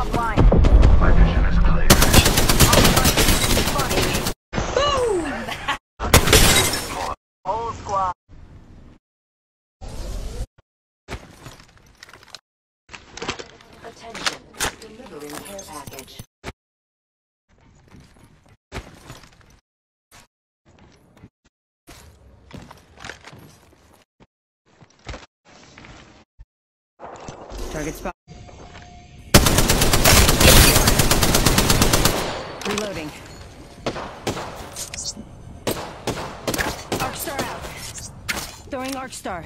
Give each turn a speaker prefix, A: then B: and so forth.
A: top line.
B: My mission is clear. Boom!
A: Whole squad.
C: Attention, delivering care package.
D: Target spot. Reloading. Arc star out. Throwing arc star.